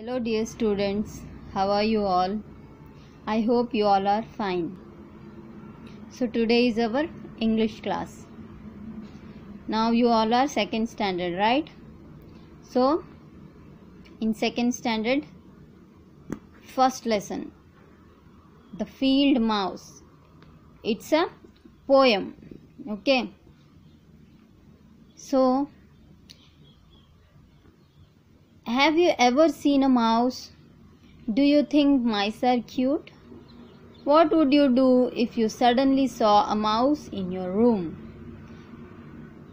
Hello, dear students. How are you all? I hope you all are fine. So, today is our English class. Now, you all are second standard, right? So, in second standard, first lesson The Field Mouse. It's a poem. Okay. So, have you ever seen a mouse? Do you think mice are cute? What would you do if you suddenly saw a mouse in your room?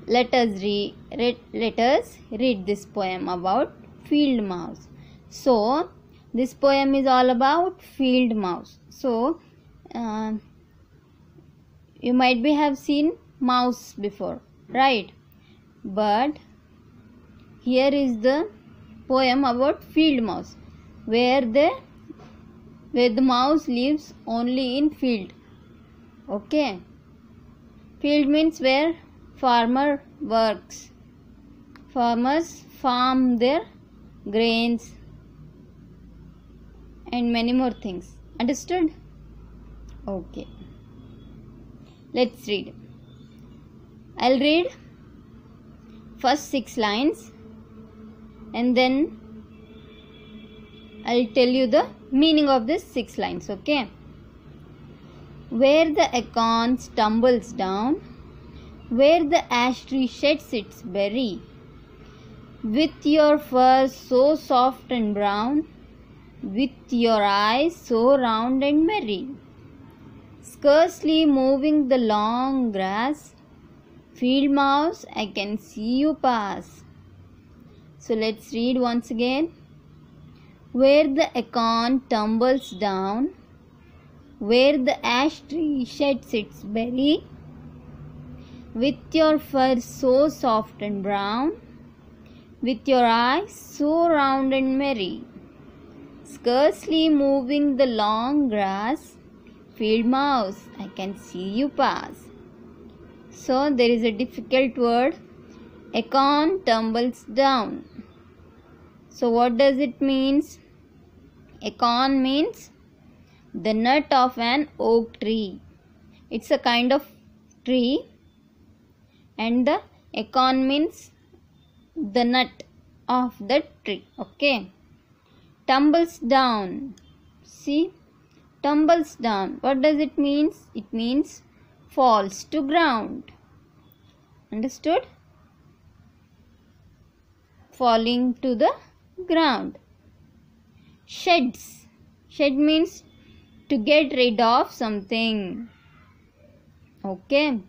Let us read, read let us read this poem about field mouse. So, this poem is all about field mouse. So, uh, you might be have seen mouse before, right? But here is the poem about field mouse where the where the mouse lives only in field. Okay. Field means where farmer works. Farmers farm their grains and many more things. Understood? Okay. Let's read. I'll read first six lines and then I'll tell you the meaning of this six lines okay? Where the acorn stumbles down where the ash tree sheds its berry with your fur so soft and brown with your eyes so round and merry scarcely moving the long grass field mouse I can see you pass so let's read once again. Where the acorn tumbles down, where the ash tree sheds its berry, with your fur so soft and brown, with your eyes so round and merry, scarcely moving the long grass, field mouse, I can see you pass. So there is a difficult word acorn tumbles down so what does it means? Acorn means the nut of an oak tree. It's a kind of tree. And the acorn means the nut of the tree. Okay. Tumbles down. See? Tumbles down. What does it means? It means falls to ground. Understood? Falling to the ground. Sheds. Shed means to get rid of something. Okay.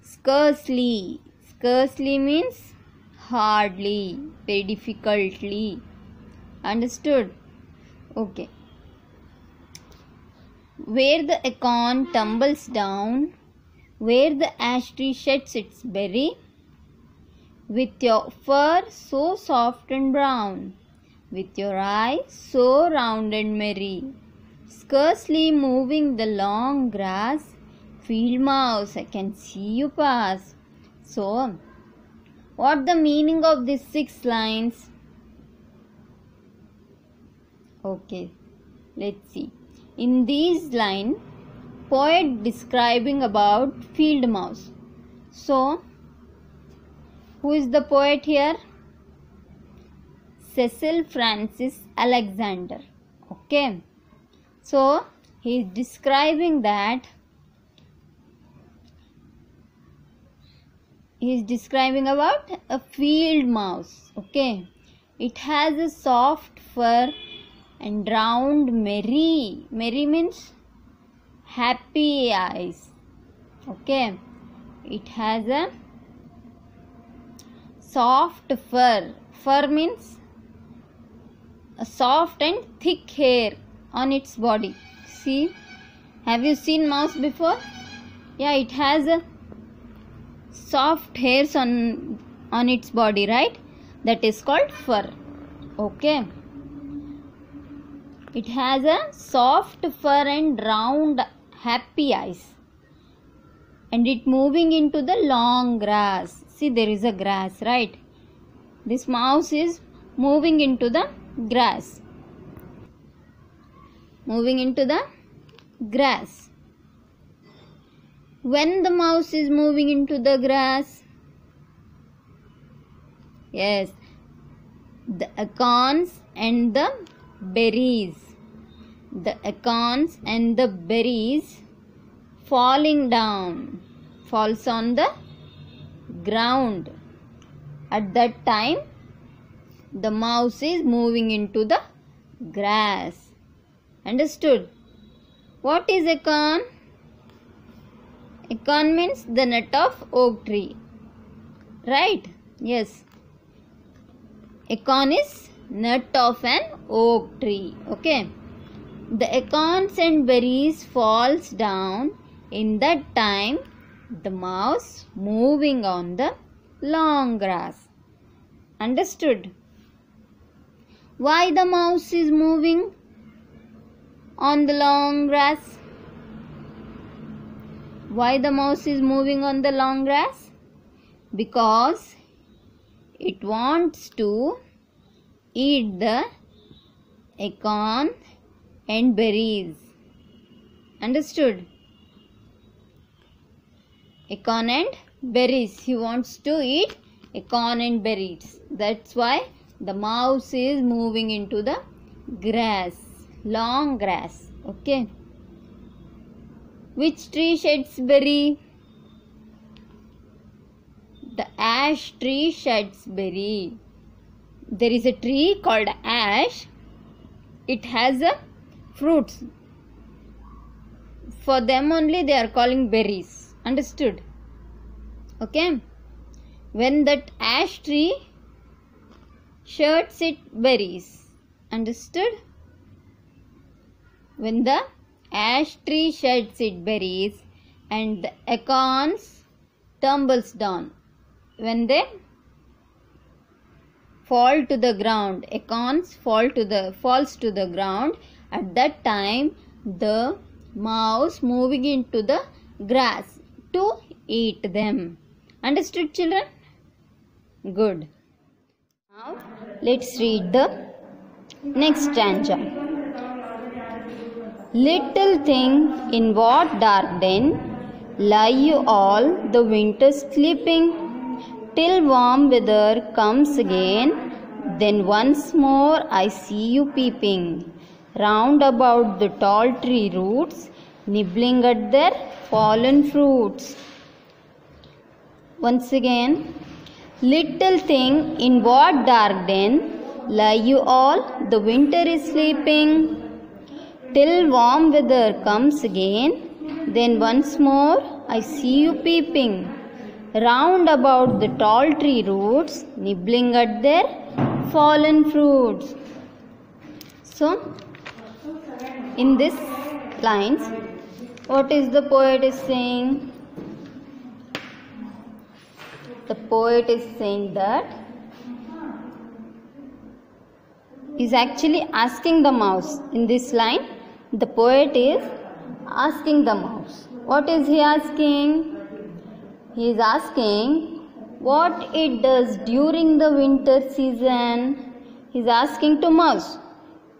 Scarcely. Scarcely means hardly, very difficultly. Understood? Okay. Where the acorn tumbles down, where the ash tree sheds its berry, with your fur so soft and brown, with your eyes so round and merry, scarcely moving the long grass, field mouse, I can see you pass. So, what the meaning of these six lines? Okay, let's see. In these line, poet describing about field mouse. So, who is the poet here? Cecil Frances Alexander. Okay. So, he is describing that he is describing about a field mouse. Okay. It has a soft fur and round merry. Merry means happy eyes. Okay. It has a soft fur. Fur means a soft and thick hair on its body. See, have you seen mouse before? Yeah, it has soft hairs on on its body, right? That is called fur. Okay. It has a soft fur and round happy eyes. And it moving into the long grass see there is a grass right this mouse is moving into the grass. Moving into the grass. When the mouse is moving into the grass, yes, the acorns and the berries. The acorns and the berries falling down, falls on the ground. At that time, the mouse is moving into the grass. Understood? What is acorn? Acorn means the nut of oak tree. Right? Yes. Acorn is nut of an oak tree. Okay. The acorns and berries falls down. In that time, the mouse moving on the long grass. Understood? Why the mouse is moving on the long grass? Why the mouse is moving on the long grass? Because it wants to eat the acorn and berries. Understood? Acorn and berries. He wants to eat acorn and berries. That's why the mouse is moving into the grass, long grass. Okay. Which tree sheds berry? The ash tree sheds berry. There is a tree called ash. It has a fruits. For them only they are calling berries. Understood? Okay. When that ash tree sheds its berries. Understood? When the ash tree sheds its berries and the acorns tumbles down. When they fall to the ground, acorns fall to the falls to the ground. At that time, the mouse moving into the grass to eat them. Understood, children? Good. Now, let's read the next stanza. Little thing in what dark den lie you all the winter sleeping till warm weather comes again then once more I see you peeping round about the tall tree roots nibbling at their fallen fruits. Once again little thing in what dark den lie you all? The winter is sleeping. Till warm weather comes again then once more I see you peeping round about the tall tree roots nibbling at their fallen fruits. So in this lines what is the poet is saying? The poet is saying that is actually asking the mouse. In this line the poet is asking the mouse. What is he asking? He is asking what it does during the winter season. He is asking to mouse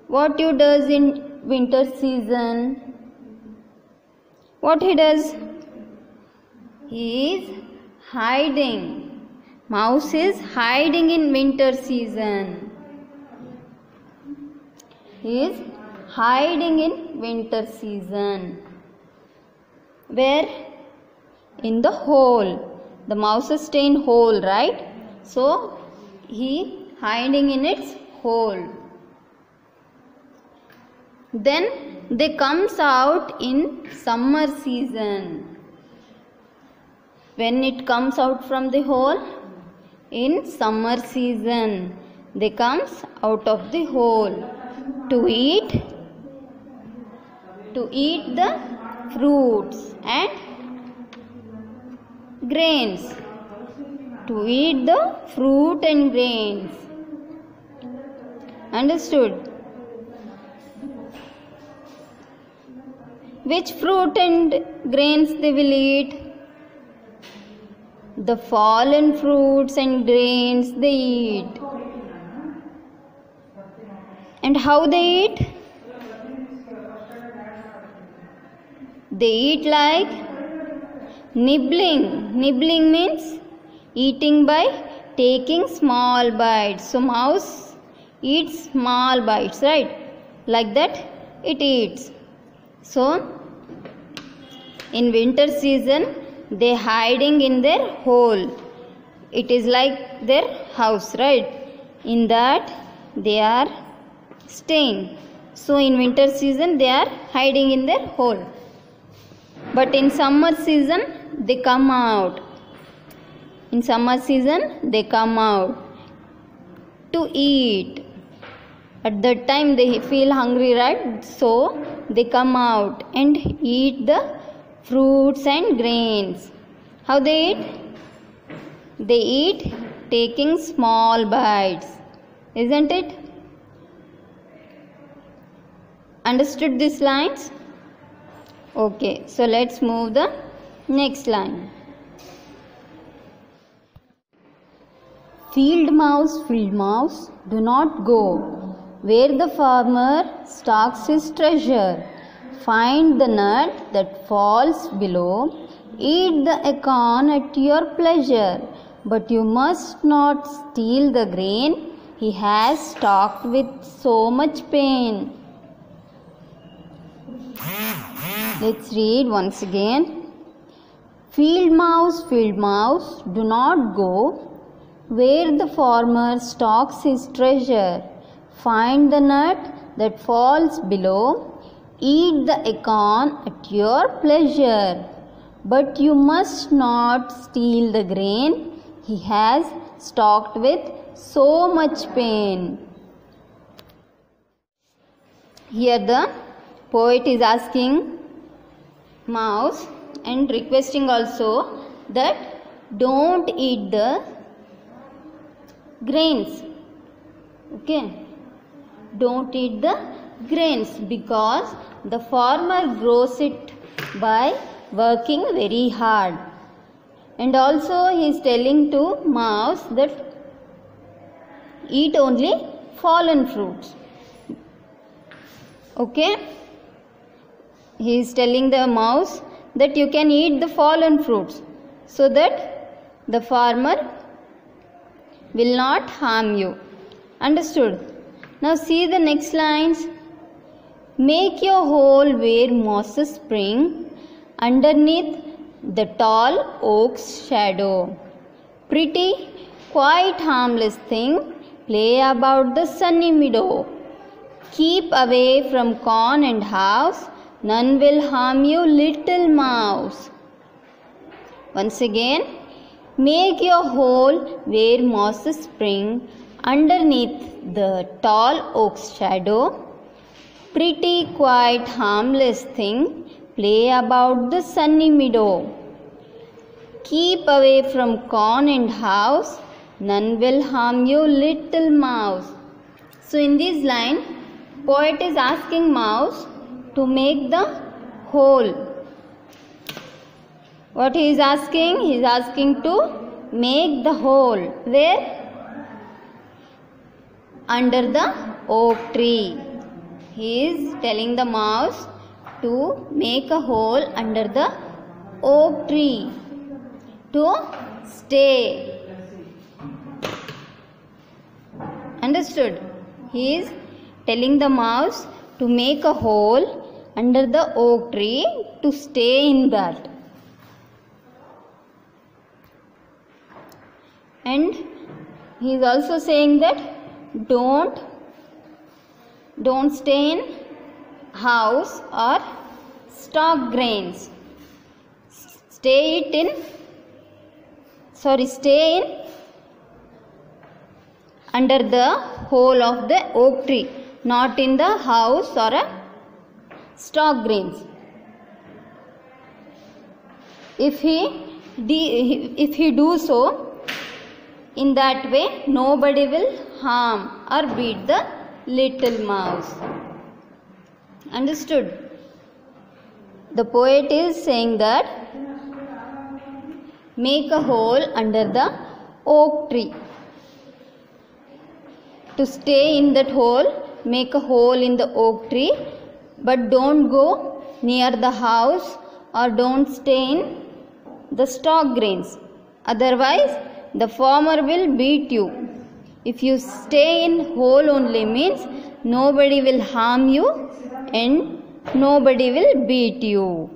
what you does in winter season what he does? He is hiding. Mouse is hiding in winter season. He is hiding in winter season. Where? In the hole. The mouse stay in hole right? So he hiding in its hole. Then they comes out in summer season. When it comes out from the hole in summer season they comes out of the hole to eat to eat the fruits and grains to eat the fruit and grains. Understood which fruit and grains they will eat the fallen fruits and grains they eat And how they eat? They eat like nibbling. Nibbling means eating by taking small bites. So, mouse eats small bites, right? Like that it eats. So, in winter season, they hiding in their hole. It is like their house, right? In that they are staying. So, in winter season, they are hiding in their hole. But in summer season, they come out. In summer season, they come out to eat. At that time, they feel hungry, right? So, they come out and eat the fruits and grains. How they eat? They eat taking small bites. Isn't it? Understood these lines? Okay, so let's move the next line. Field mouse, field mouse, do not go where the farmer stocks his treasure. Find the nut that falls below, eat the acorn at your pleasure, but you must not steal the grain he has stocked with so much pain. Let's read once again. Field mouse, field mouse, do not go where the farmer stocks his treasure. Find the nut that falls below, eat the acorn at your pleasure. But you must not steal the grain he has stalked with so much pain. Here the poet is asking mouse and requesting also that don't eat the grains okay don't eat the grains because the farmer grows it by working very hard. And also he is telling to mouse that eat only fallen fruits. Okay? He is telling the mouse that you can eat the fallen fruits so that the farmer will not harm you. Understood now see the next lines. Make your hole where mosses spring underneath the tall oak's shadow. Pretty quite harmless thing play about the sunny meadow. Keep away from corn and house none will harm you little mouse. Once again make your hole where mosses spring underneath the tall oak's shadow pretty quiet harmless thing play about the sunny meadow. Keep away from corn and house none will harm you little mouse. So in this line poet is asking mouse to make the hole what he is asking? He is asking to make the hole where under the oak tree. He is telling the mouse to make a hole under the oak tree to stay. Understood? He is telling the mouse to make a hole under the oak tree to stay in that. And he is also saying that don't don't stay in house or stock grains. Stay it in sorry stay in under the hole of the oak tree not in the house or a stock grains. If he if he do so in that way nobody will harm or beat the little mouse understood the poet is saying that make a hole under the oak tree to stay in that hole make a hole in the oak tree, but don't go near the house or don't stay in the stock grains. Otherwise, the farmer will beat you. If you stay in hole only means nobody will harm you and nobody will beat you.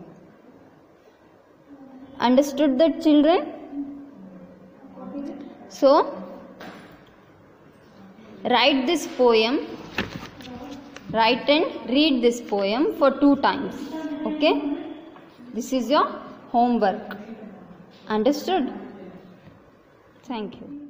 Understood that children? So, write this poem. Write and read this poem for two times okay? This is your homework. Understood? Thank you